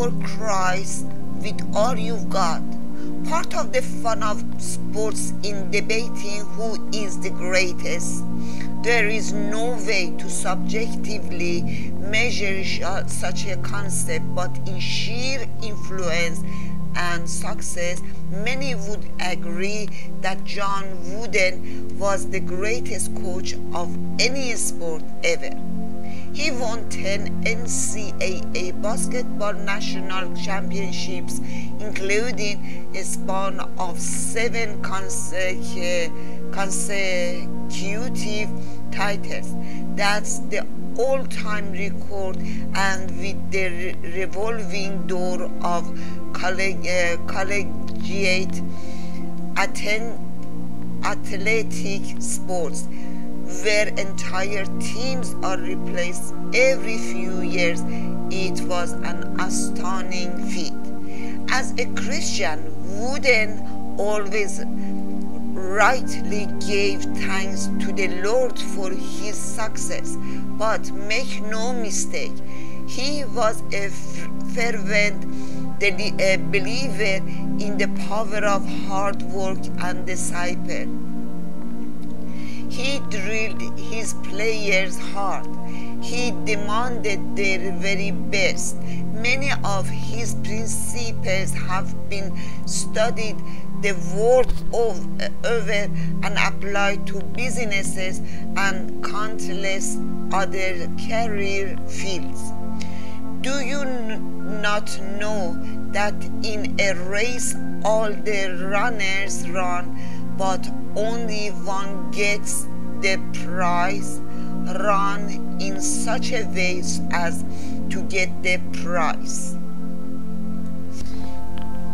for Christ with all you've got. Part of the fun of sports in debating who is the greatest. There is no way to subjectively measure such a concept, but in sheer influence and success, many would agree that John Wooden was the greatest coach of any sport ever. He won 10 NCAA basketball national championships, including a span of seven consecutive titles. That's the all-time record and with the revolving door of uh, collegiate athletic sports where entire teams are replaced every few years, it was an astounding feat. As a Christian, Wooden always rightly gave thanks to the Lord for his success, but make no mistake, he was a fervent believer in the power of hard work and discipline. He drilled his players hard. He demanded their very best. Many of his principles have been studied the world uh, over and applied to businesses and countless other career fields. Do you not know that in a race all the runners run, but only one gets the prize? Run in such a way as to get the prize.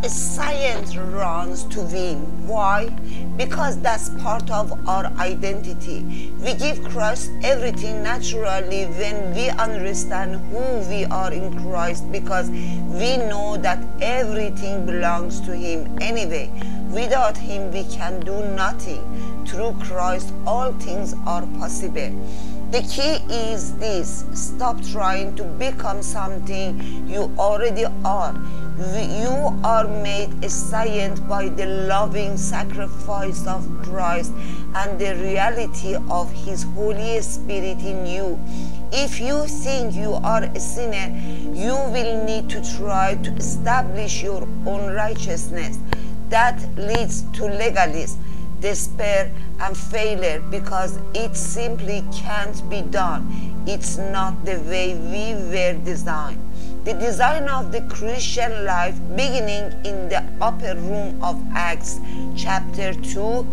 Science runs to win. Why? Because that's part of our identity. We give Christ everything naturally when we understand who we are in Christ because we know that everything belongs to Him anyway. Without Him, we can do nothing. Through Christ, all things are possible. The key is this stop trying to become something you already are. You are made a saint by the loving sacrifice of Christ and the reality of His Holy Spirit in you. If you think you are a sinner, you will need to try to establish your own righteousness. That leads to legalism despair, and failure because it simply can't be done. It's not the way we were designed. The design of the Christian life, beginning in the upper room of Acts chapter 2,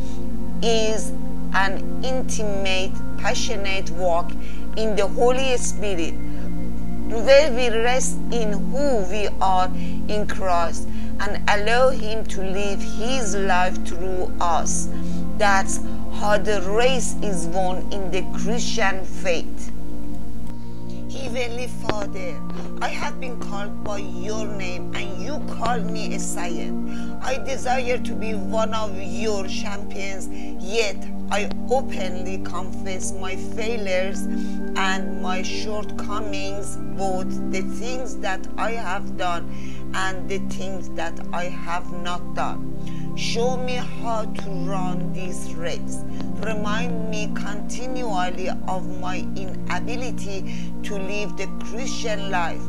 is an intimate, passionate walk in the Holy Spirit where we rest in who we are in Christ and allow Him to live His life through us. That's how the race is won in the Christian faith. Heavenly Father, I have been called by your name and you call me a saint. I desire to be one of your champions, yet I openly confess my failures and my shortcomings, both the things that I have done and the things that I have not done. Show me how to run this race. Remind me continually of my inability to live the Christian life.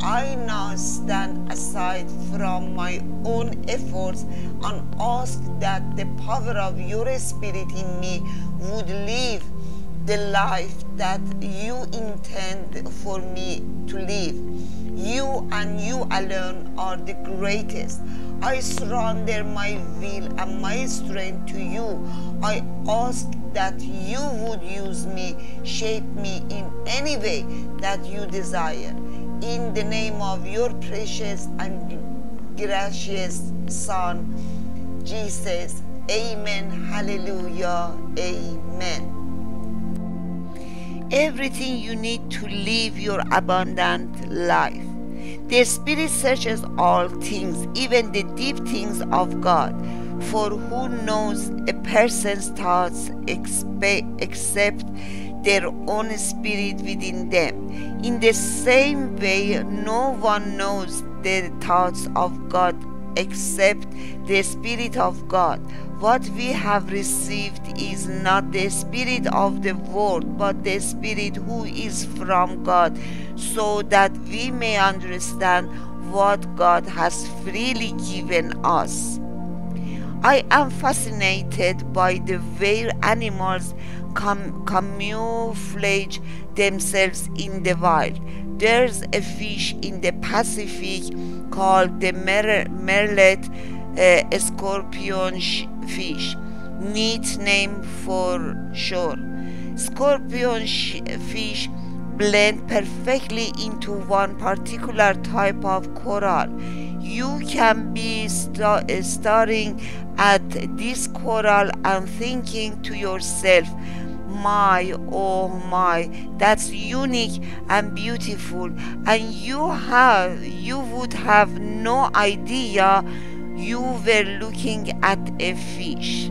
I now stand aside from my own efforts and ask that the power of your Spirit in me would live the life that you intend for me to live. You and you alone are the greatest. I surrender my will and my strength to you. I ask that you would use me, shape me in any way that you desire. In the name of your precious and gracious Son, Jesus. Amen. Hallelujah. Amen everything you need to live your abundant life. The Spirit searches all things, even the deep things of God. For who knows a person's thoughts except their own spirit within them? In the same way, no one knows the thoughts of God except the Spirit of God. What we have received is not the Spirit of the world, but the Spirit who is from God, so that we may understand what God has freely given us. I am fascinated by the way animals camouflage themselves in the wild. There's a fish in the Pacific called the mer- merlet uh, scorpion fish. Neat name for sure. Scorpion fish blend perfectly into one particular type of coral. You can be st- staring at this coral and thinking to yourself, my oh my that's unique and beautiful and you have you would have no idea you were looking at a fish.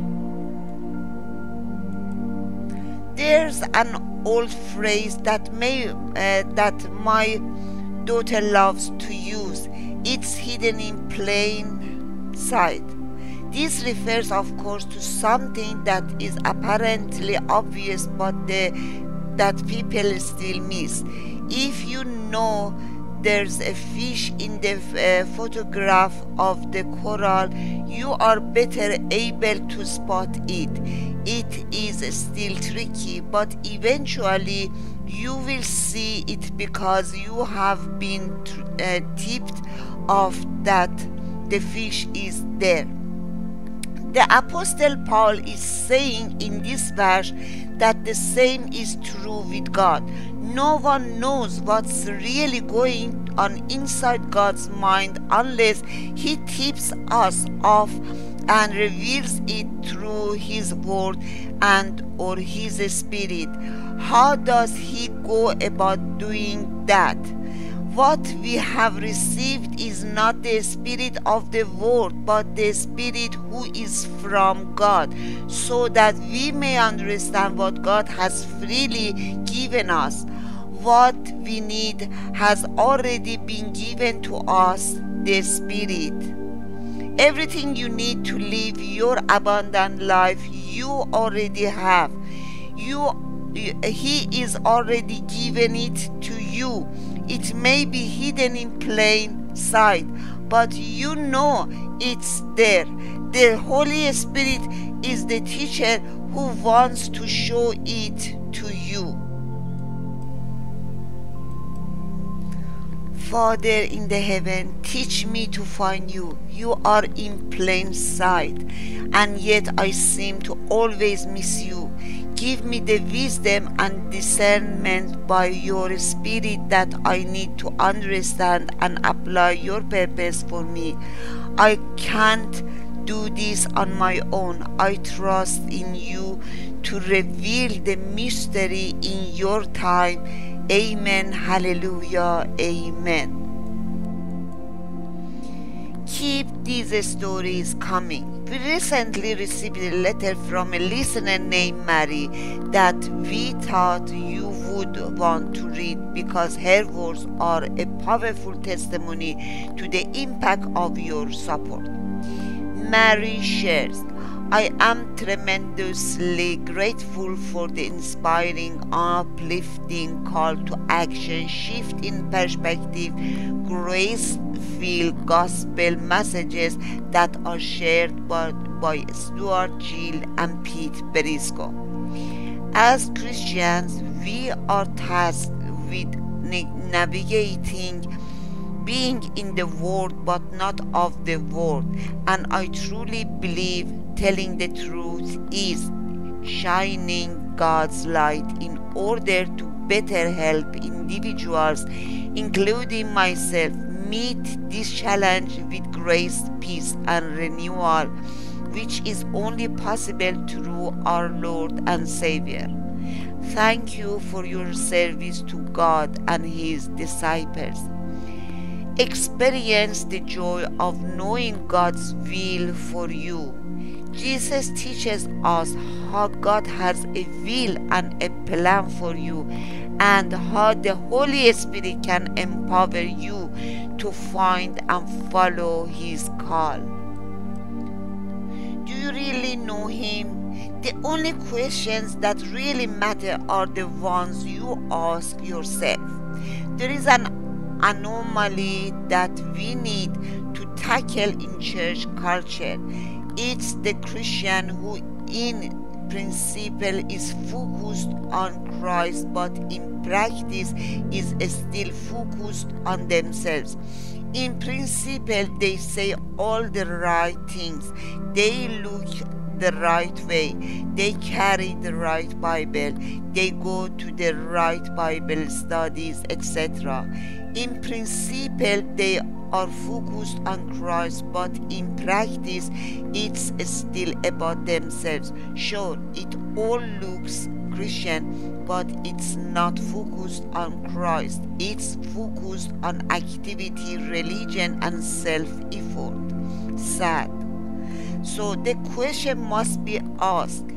There's an old phrase that may uh, that my daughter loves to use. It's hidden in plain sight. This refers, of course, to something that is apparently obvious but the, that people still miss. If you know there's a fish in the uh, photograph of the coral, you are better able to spot it. It is still tricky, but eventually you will see it because you have been uh, tipped off that the fish is there. The Apostle Paul is saying in this verse that the same is true with God. No one knows what's really going on inside God's mind unless He tips us off and reveals it through His Word and or His Spirit. How does He go about doing that? What we have received is not the spirit of the world, but the spirit who is from God, so that we may understand what God has freely given us. What we need has already been given to us, the Spirit. Everything you need to live your abundant life, you already have. You he is already given it to you it may be hidden in plain sight, but you know it's there. The Holy Spirit is the teacher who wants to show it to you. Father in the heaven, teach me to find you. You are in plain sight, and yet I seem to always miss you. Give me the wisdom and discernment by your Spirit that I need to understand and apply your purpose for me. I can't do this on my own. I trust in you to reveal the mystery in your time. Amen. Hallelujah. Amen. Keep these stories coming. We recently received a letter from a listener named Mary that we thought you would want to read because her words are a powerful testimony to the impact of your support. Mary shares, I am tremendously grateful for the inspiring, uplifting call to action, shift in perspective, grace filled gospel messages that are shared by, by Stuart Jill and Pete Briscoe. As Christians, we are tasked with navigating being in the world but not of the world, and I truly believe telling the truth is shining God's light in order to better help individuals, including myself, meet this challenge with grace, peace, and renewal, which is only possible through our Lord and Savior. Thank you for your service to God and His disciples. Experience the joy of knowing God's will for you. Jesus teaches us how God has a will and a plan for you and how the Holy Spirit can empower you to find and follow his call. Do you really know him? The only questions that really matter are the ones you ask yourself. There is an anomaly that we need to tackle in church culture. It's the Christian who, in principle, is focused on Christ but in practice is still focused on themselves. In principle, they say all the right things, they look the right way, they carry the right Bible, they go to the right Bible studies, etc. In principle, they are focused on Christ, but in practice, it's still about themselves. Sure, it all looks Christian, but it's not focused on Christ. It's focused on activity, religion, and self effort. Sad. So the question must be asked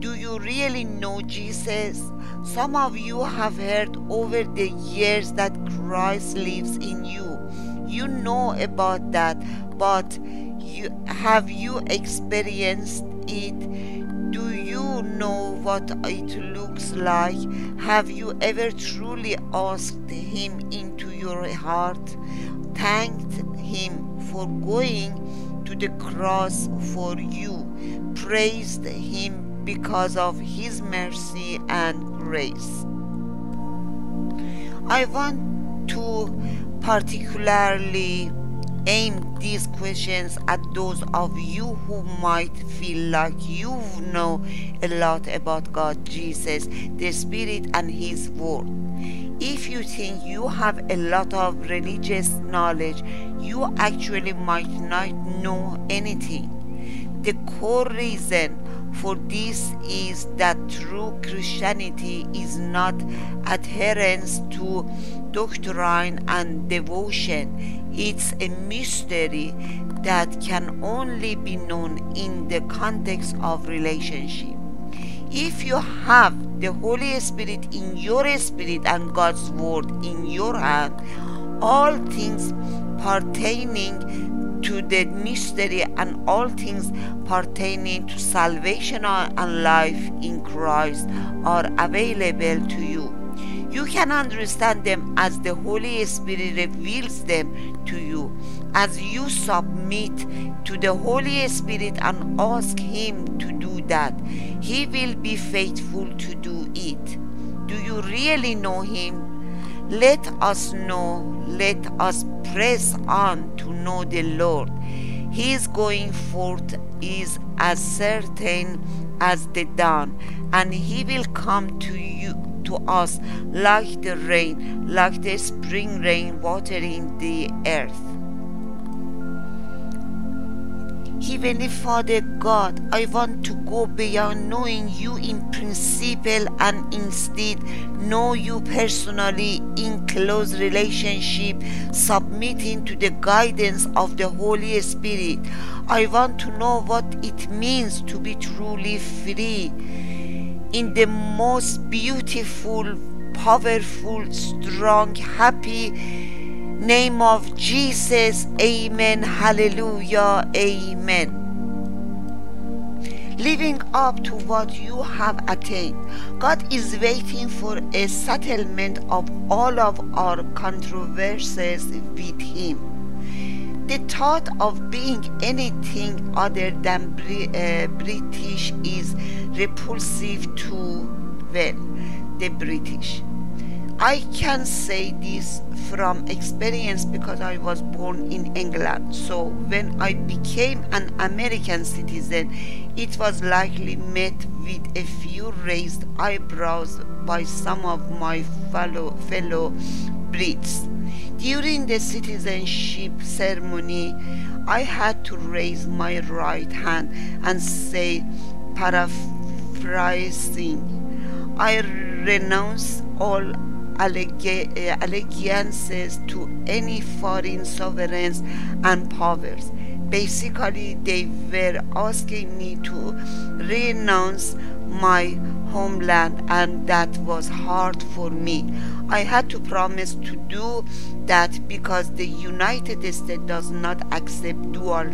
Do you really know Jesus? Some of you have heard over the years that Christ lives in you. You know about that, but you have you experienced it? Do you know what it looks like? Have you ever truly asked Him into your heart? Thanked Him for going to the cross for you? Praised Him because of His mercy and grace? I want to particularly aim these questions at those of you who might feel like you know a lot about God, Jesus, the Spirit, and His Word. If you think you have a lot of religious knowledge, you actually might not know anything. The core reason for this is that true Christianity is not adherence to doctrine and devotion. It's a mystery that can only be known in the context of relationship. If you have the Holy Spirit in your spirit and God's Word in your hand, all things pertaining to the mystery and all things pertaining to salvation and life in Christ are available to you. You can understand them as the Holy Spirit reveals them to you. As you submit to the Holy Spirit and ask Him to do that, He will be faithful to do it. Do you really know Him? Let us know, let us press on to know the Lord. His going forth is as certain as the dawn, and He will come to you to us like the rain, like the spring rain watering the earth. Heavenly Father God, I want to go beyond knowing you in principle and instead know you personally in close relationship, submitting to the guidance of the Holy Spirit. I want to know what it means to be truly free in the most beautiful, powerful, strong, happy name of Jesus. Amen. Hallelujah. Amen. Living up to what you have attained, God is waiting for a settlement of all of our controversies with Him. The thought of being anything other than uh, British is repulsive to, well, the British. I can say this from experience because I was born in England. So when I became an American citizen, it was likely met with a few raised eyebrows by some of my fellow fellow Brits. During the citizenship ceremony, I had to raise my right hand and say, paraphrasing, I renounce all Eh, allegiances to any foreign sovereigns and powers. Basically, they were asking me to renounce my homeland and that was hard for me. I had to promise to do that because the United States does not accept dual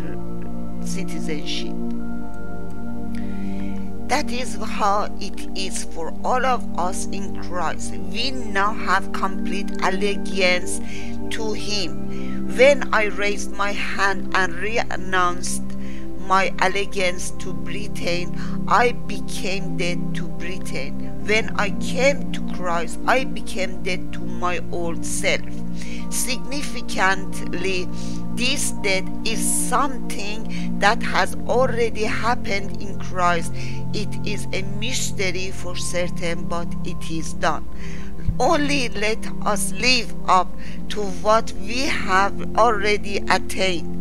citizenship. That is how it is for all of us in Christ. We now have complete allegiance to Him. When I raised my hand and renounced my allegiance to Britain, I became dead to Britain. When I came to Christ, I became dead to my old self. Significantly, this death is something that has already happened in Christ. It is a mystery for certain, but it is done. Only let us live up to what we have already attained.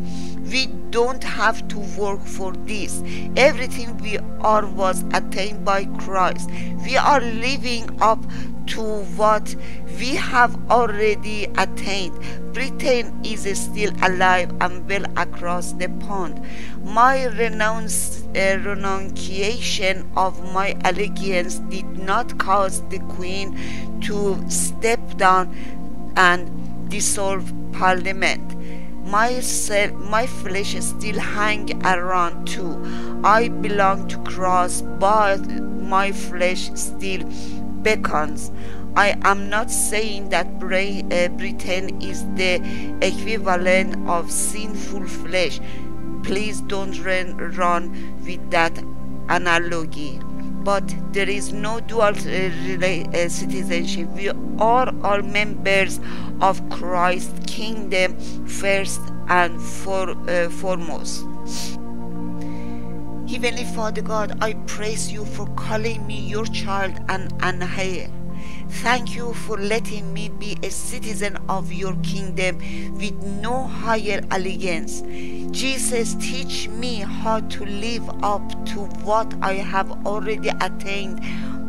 We don't have to work for this. Everything we are was attained by Christ. We are living up to what we have already attained. Britain is still alive and well across the pond. My renounce, uh, renunciation of my allegiance did not cause the Queen to step down and dissolve Parliament my self, my flesh still hang around too. I belong to cross, but my flesh still beckons. I am not saying that uh, Britain is the equivalent of sinful flesh. Please don't run, run with that analogy but there is no dual uh, uh, citizenship. We are all members of Christ's kingdom first and for, uh, foremost. Heavenly Father God, I praise you for calling me your child and an heir. Thank you for letting me be a citizen of your kingdom with no higher allegiance. Jesus, teach me how to live up to what I have already attained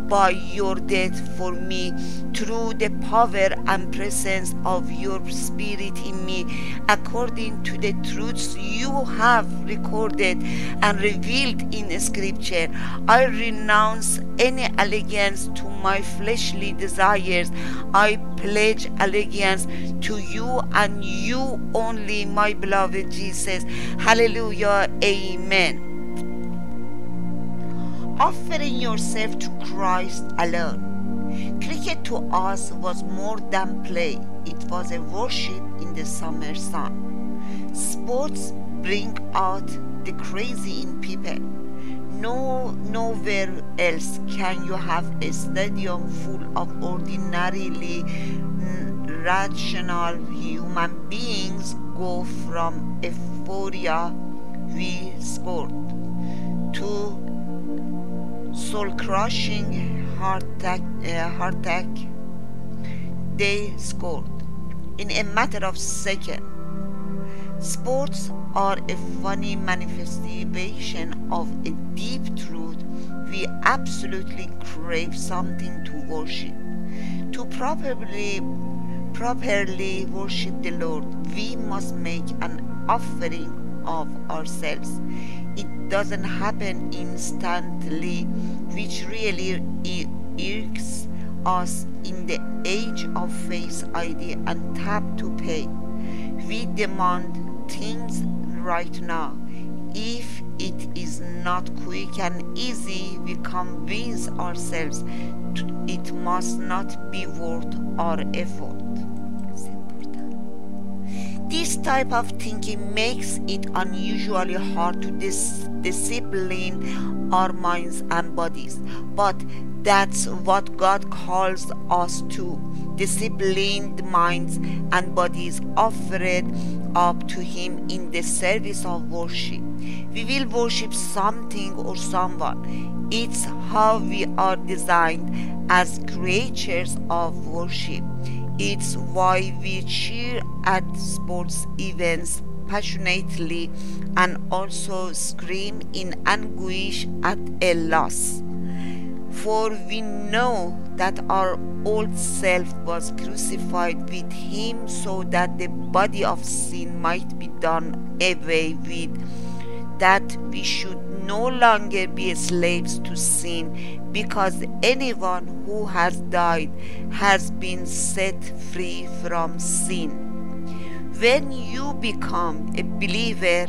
by your death for me through the power and presence of your spirit in me. According to the truths you have recorded and revealed in scripture i renounce any allegiance to my fleshly desires. I pledge allegiance to you and you only my beloved jesus. Hallelujah. Amen offering yourself to Christ alone. Cricket to us was more than play, it was a worship in the summer sun. Sports bring out the crazy in people. No, nowhere else can you have a stadium full of ordinarily rational human beings go from euphoria we scored to soul crushing heart attack, uh, heart attack they scored in a matter of seconds. Sports are a funny manifestation of a deep truth. We absolutely crave something to worship. To properly properly worship the Lord, we must make an offering of ourselves doesn't happen instantly, which really irks us in the age of Face ID and tap to pay. We demand things right now. If it is not quick and easy, we convince ourselves it must not be worth our effort. Type of thinking makes it unusually hard to dis- discipline our minds and bodies, but that's what God calls us to disciplined minds and bodies offered up to Him in the service of worship. We will worship something or someone. It's how we are designed as creatures of worship. It's why we cheer at sports events passionately and also scream in anguish at a loss. For we know that our old self was crucified with him so that the body of sin might be done away with, that we should no longer be slaves to sin because anyone who has died has been set free from sin. When you become a believer,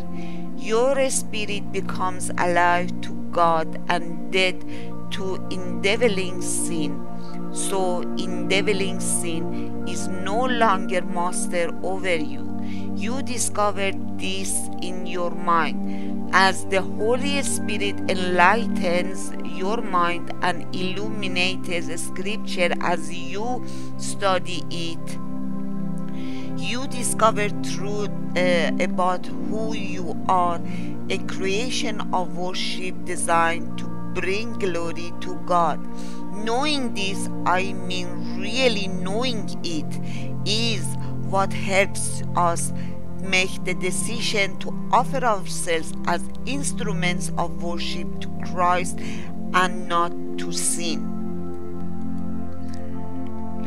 your spirit becomes alive to God and dead to endeavoring sin. So, endeavoring sin is no longer master over you. You discover this in your mind as the Holy Spirit enlightens your mind and illuminates scripture as you study it you discover truth uh, about who you are, a creation of worship designed to bring glory to God. Knowing this, I mean really knowing it, is what helps us make the decision to offer ourselves as instruments of worship to Christ and not to sin.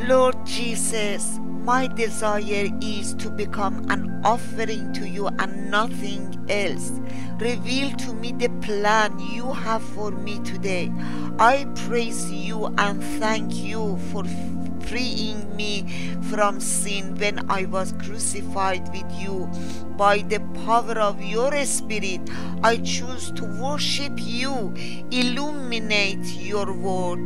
Lord Jesus, my desire is to become an offering to you and nothing else. Reveal to me the plan you have for me today. I praise you and thank you for freeing me from sin when I was crucified with you. By the power of your Spirit, I choose to worship you. Illuminate your word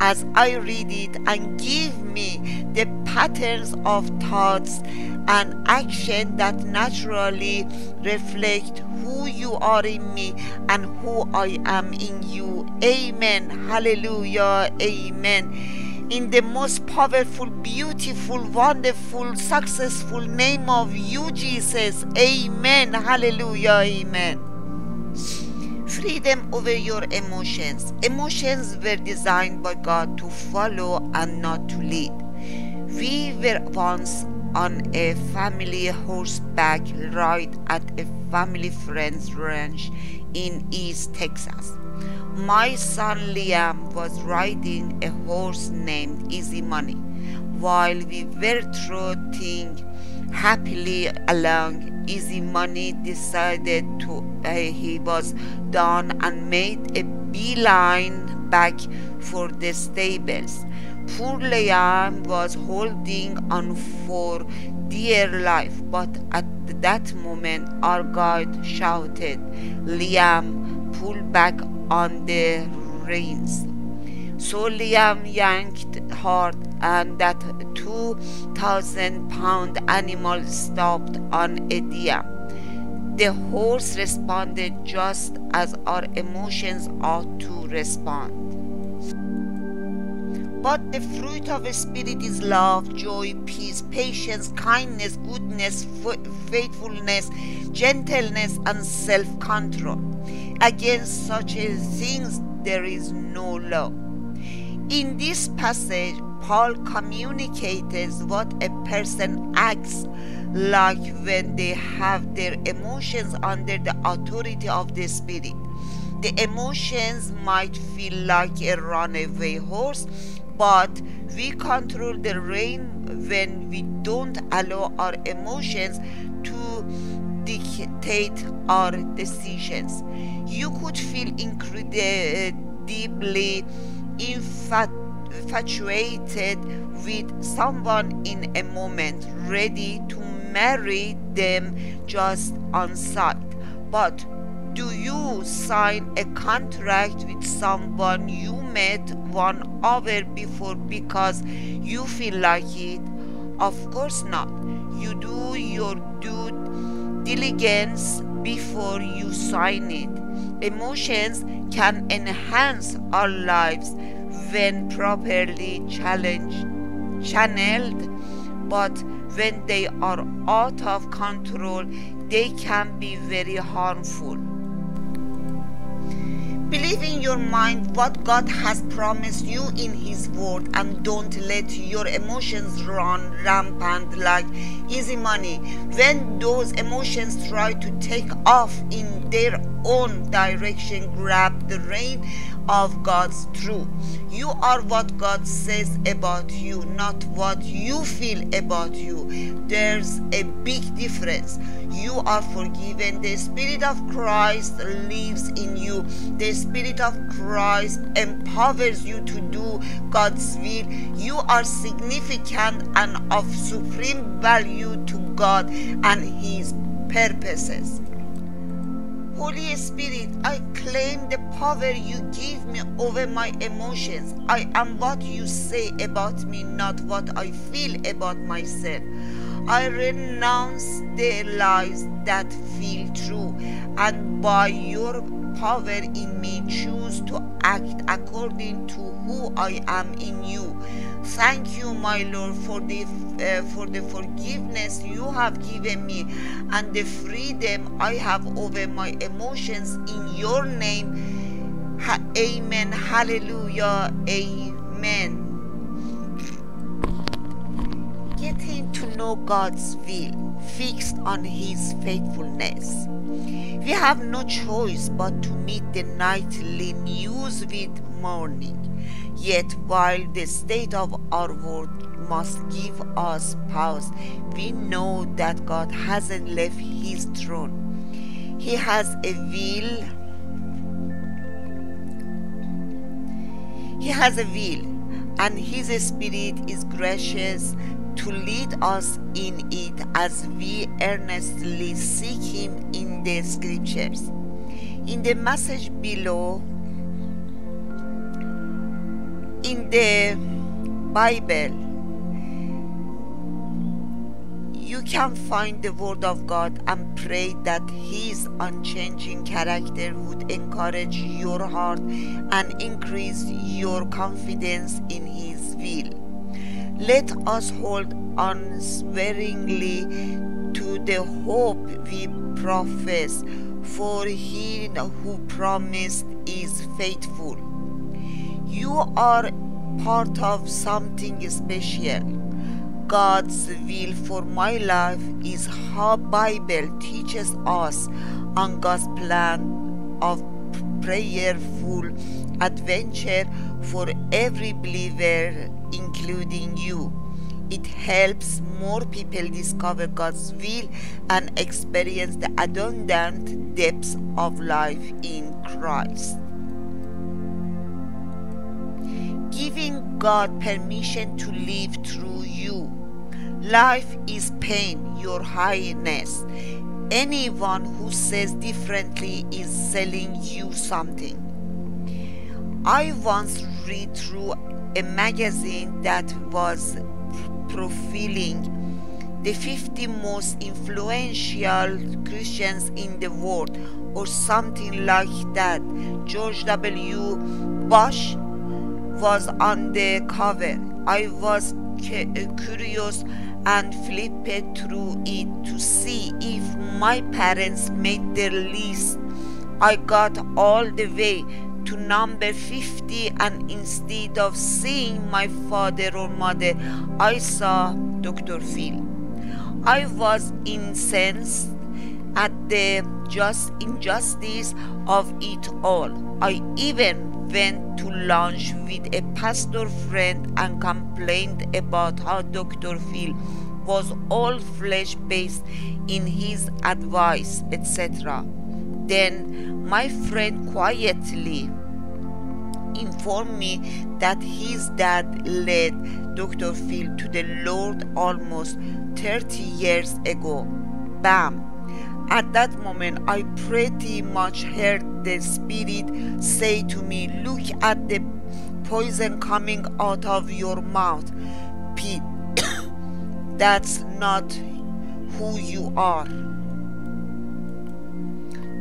as I read it and give me the patterns of thoughts and action that naturally reflect who you are in me and who I am in you. Amen. Hallelujah. Amen in the most powerful, beautiful, wonderful, successful name of you, Jesus. Amen. Hallelujah. Amen. Freedom over your emotions. Emotions were designed by God to follow and not to lead. We were once on a family horseback ride at a family friend's ranch in East Texas. My son Liam was riding a horse named Easy Money while we were trotting happily along. Easy Money decided to uh, he was done and made a beeline back for the stables. Poor Liam was holding on for dear life, but at that moment our guide shouted, Liam, pull back on the reins. So Liam yanked hard, and that 2,000 pound animal stopped on a deer. The horse responded just as our emotions ought to respond. But the fruit of the Spirit is love, joy, peace, patience, kindness, goodness, faithfulness, gentleness, and self control. Against such things there is no law. In this passage, Paul communicates what a person acts like when they have their emotions under the authority of the Spirit. The emotions might feel like a runaway horse, but we control the rein when we don't allow our emotions to dictate our decisions. You could feel incredibly infatuated with someone in a moment, ready to marry them just on sight. But do you sign a contract with someone you met one hour before because you feel like it? Of course not. You do your due diligence before you sign it. Emotions can enhance our lives when properly challenged, channeled, but when they are out of control, they can be very harmful. Believe in your mind what God has promised you in His Word and don't let your emotions run rampant like easy money. When those emotions try to take off in their own direction, grab the rein of God's truth. You are what God says about you, not what you feel about you. There's a big difference. You are forgiven. The Spirit of Christ lives in you. The Spirit of Christ empowers you to do God's will. You are significant and of supreme value to God and His purposes. Holy Spirit, I claim the power you give me over my emotions. I am what you say about me, not what I feel about myself. I renounce the lies that feel true, and by your power in me, choose to act according to who I am in you. Thank you, my Lord, for the uh, for the forgiveness you have given me and the freedom I have over my emotions in your name. Ha- amen. Hallelujah. Amen. Getting to know God's will, fixed on His faithfulness. We have no choice but to meet the nightly news with mourning. Yet, while the state of our world must give us pause, we know that God hasn't left His throne. He has a will. He has a will, and His Spirit is gracious to lead us in it as we earnestly seek Him in the scriptures. In the message below, in the Bible, you can find the Word of God and pray that His unchanging character would encourage your heart and increase your confidence in His will. Let us hold unswearingly to the hope we profess, for he who promised is faithful. You are part of something special. God's will for my life is how Bible teaches us on God's plan of prayerful adventure for every believer including you. It helps more people discover God's will and experience the abundant depths of life in Christ. Giving God permission to live through you. Life is pain, Your Highness. Anyone who says differently is selling you something. I once read through a magazine that was profiling the 50 most influential Christians in the world or something like that. George W. Bush was on the cover. I was uh, curious and flipped through it to see if my parents made their list. I got all the way to number 50 and instead of seeing my father or mother I saw Dr. Phil. I was incensed at the just injustice of it all. I even went to lunch with a pastor friend and complained about how Dr. Phil was all flesh based in his advice, etc. Then my friend quietly informed me that his dad led Dr. Phil to the Lord almost 30 years ago. Bam! At that moment, I pretty much heard the Spirit say to me, Look at the poison coming out of your mouth, Pete. That's not who you are.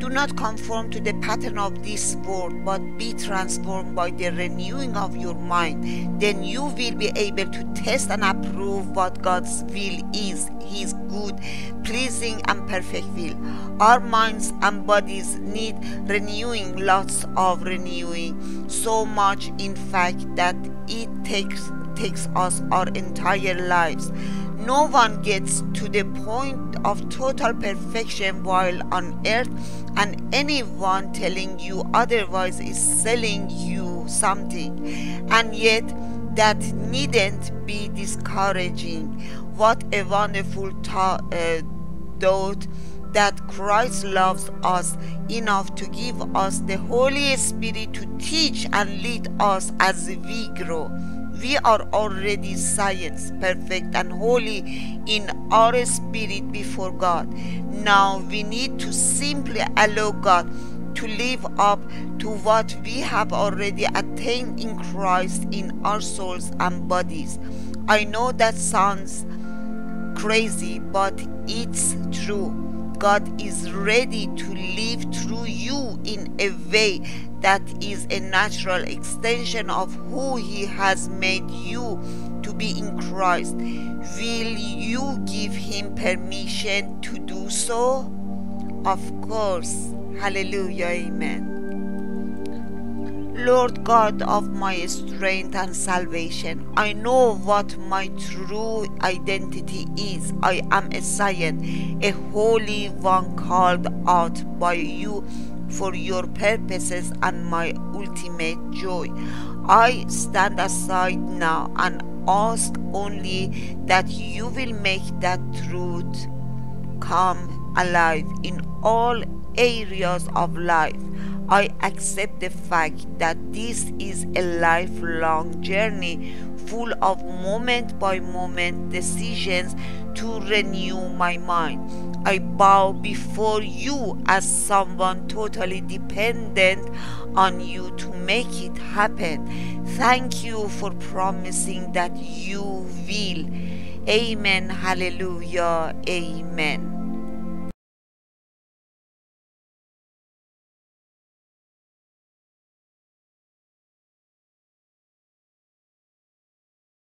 Do not conform to the pattern of this world, but be transformed by the renewing of your mind. Then you will be able to test and approve what God's will is His good, pleasing, and perfect will. Our minds and bodies need renewing, lots of renewing, so much, in fact, that it takes takes us our entire lives No one gets to the point of total perfection while on earth, and anyone telling you otherwise is selling you something. And yet, that needn't be discouraging. What a wonderful thought, uh, thought that Christ loves us enough to give us the Holy Spirit to teach and lead us as we grow. We are already saints, perfect and holy in our spirit before God. Now we need to simply allow God to live up to what we have already attained in Christ in our souls and bodies. I know that sounds crazy, but it's true. God is ready to live through you in a way that is a natural extension of who He has made you to be in Christ. Will you give Him permission to do so? Of course. Hallelujah. Amen. Lord God of my strength and salvation, I know what my true identity is. I am a Zion, a holy one called out by you for your purposes and my ultimate joy. I stand aside now and ask only that you will make that truth come alive in all areas of life. I accept the fact that this is a lifelong journey full of moment by moment decisions to renew my mind. I bow before you as someone totally dependent on you to make it happen. Thank you for promising that you will. Amen. Hallelujah. Amen.